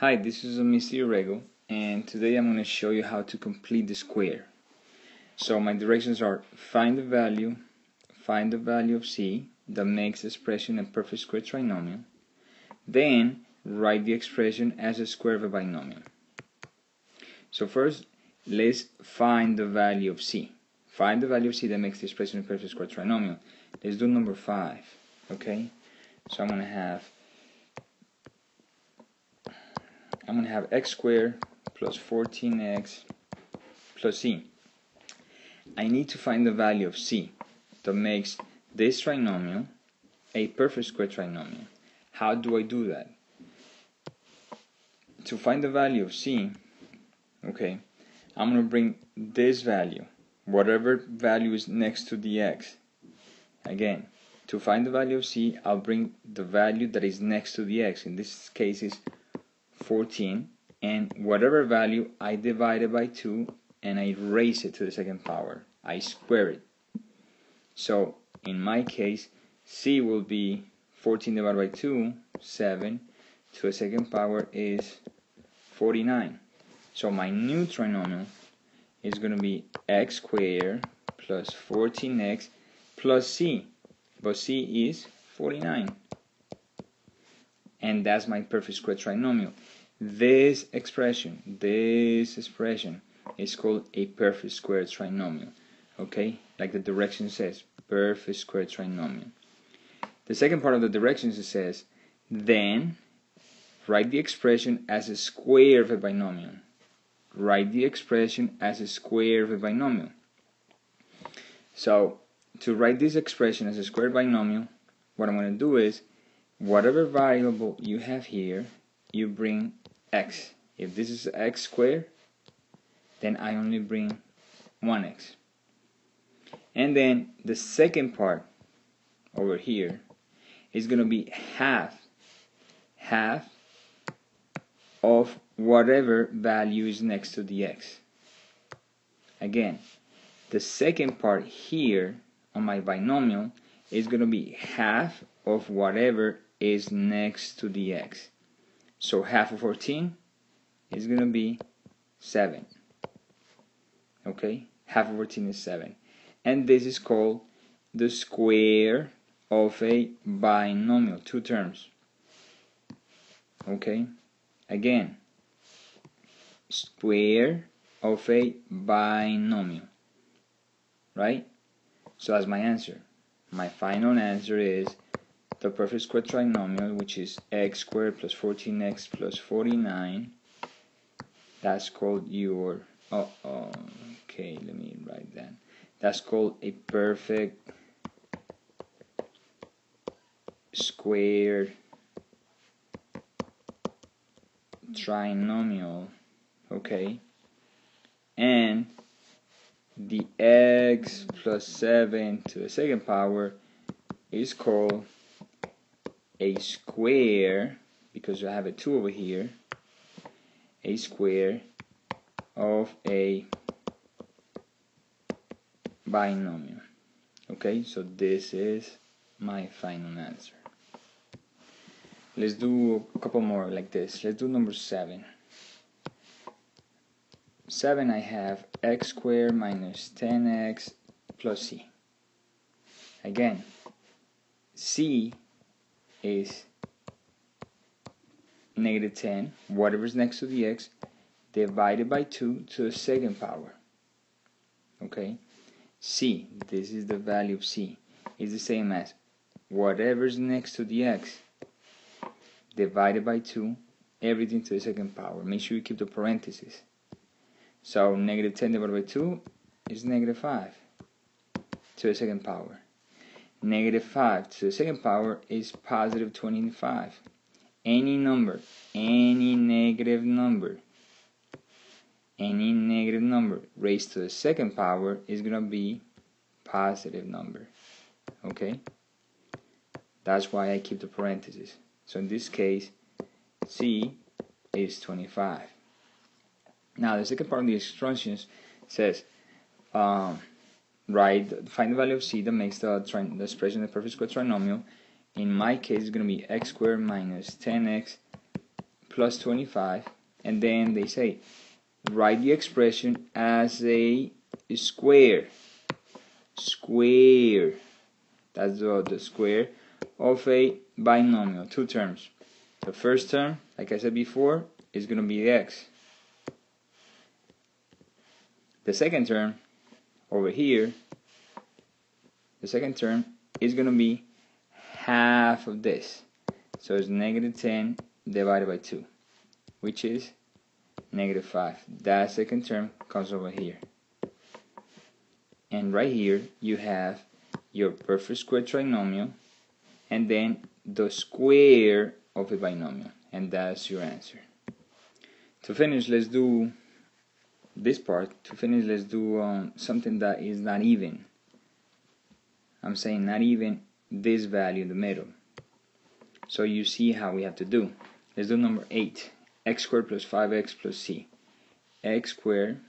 Hi, this is Mr. Urrego, and today I'm going to show you how to complete the square. So my directions are find the value, find the value of c that makes the expression a perfect square trinomial, then write the expression as a square of a binomial. So first, let's find the value of c. Find the value of c that makes the expression a perfect square trinomial. Let's do number 5, okay? So I'm going to have I'm going to have x squared plus 14x plus c. I need to find the value of c that makes this trinomial a perfect square trinomial. How do I do that? To find the value of c, okay, I'm going to bring this value, whatever value is next to the x. Again, to find the value of c, I'll bring the value that is next to the x. In this case is 14 and whatever value I divide it by 2 and I raise it to the second power. I square it. So in my case c will be 14 divided by 2, 7, to the second power is 49. So my new trinomial is going to be x squared plus 14x plus c, but c is 49 and that's my perfect square trinomial. This expression, this expression is called a perfect square trinomial. Okay, like the direction says, perfect square trinomial. The second part of the directions it says, then write the expression as a square of a binomial. Write the expression as a square of a binomial. So to write this expression as a square binomial, what I'm going to do is whatever variable you have here, you bring x. If this is x squared, then I only bring 1x. And then the second part over here is going to be half, half of whatever value is next to the x. Again, the second part here on my binomial is going to be half of whatever is next to the x. So half of 14 is going to be 7. Okay? Half of 14 is 7. And this is called the square of a binomial. Two terms. Okay? Again, square of a binomial. Right? So that's my answer. My final answer is the perfect square trinomial, which is x squared plus 14x plus 49. That's called your, oh, oh, okay, let me write that. That's called a perfect square trinomial, okay? And the x plus 7 to the second power is called a square, because I have a 2 over here, a square of a binomial. Okay, so this is my final answer. Let's do a couple more like this. Let's do number 7. 7 I have x squared minus 10x plus c. Again, c is negative 10, whatever's next to the x, divided by 2 to the second power. Okay? c, this is the value of c, is the same as whatever's next to the x, divided by 2, everything to the second power. Make sure you keep the parentheses. So negative 10 divided by 2 is negative 5 to the second power. Negative 5 to the second power is positive 25. Any number, any negative number, any negative number raised to the second power is going to be positive number. Okay? That's why I keep the parentheses. So in this case, C is 25. Now the second part of the instructions says, um, write find the value of c that makes the, the expression the perfect square trinomial. In my case, it's going to be x squared minus 10x plus 25 and then they say write the expression as a square. Square. That's the, the square of a binomial. Two terms. The first term like I said before is going to be x. The second term over here the second term is going to be half of this. So it's negative 10 divided by 2 which is negative 5 that second term comes over here. And right here you have your perfect square trinomial and then the square of a binomial. And that's your answer. To finish let's do this part to finish let's do um, something that is not even. I'm saying not even this value in the middle. So you see how we have to do. Let's do number 8 x squared plus 5x plus c. X squared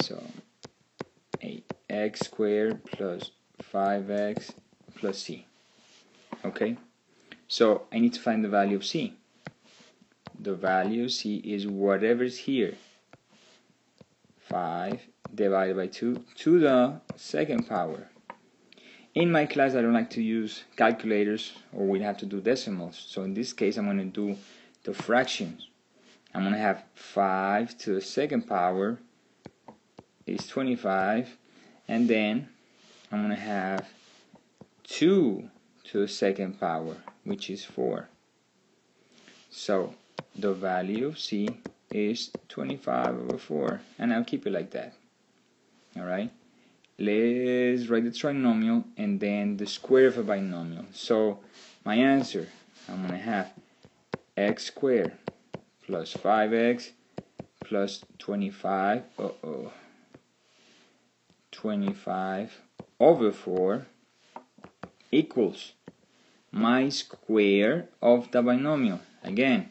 so 8 x squared plus 5x plus c. Okay? So I need to find the value of c the value c is whatever is here 5 divided by 2 to the second power in my class, I don't like to use calculators or we have to do decimals. So in this case, I'm going to do the fractions. I'm going to have 5 to the second power is 25 and then I'm going to have 2 to the second power which is 4. So the value of C is 25 over 4 and I'll keep it like that. Alright let's write the trinomial and then the square of a binomial. So my answer, I'm to have x squared plus 5x plus 25, uh oh, 25 over 4 equals my square of the binomial. Again,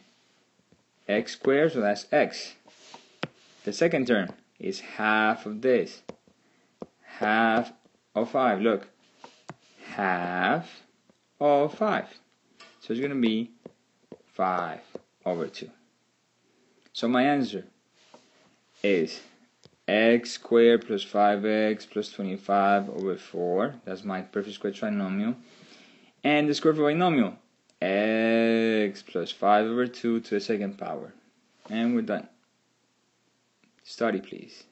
x squared, so that's x. The second term is half of this half of 5. Look, half of 5. So it's going to be 5 over 2. So my answer is x squared plus 5x plus 25 over 4. That's my perfect square trinomial. And the square of a binomial, x plus 5 over 2 to the second power. And we're done. Study, please.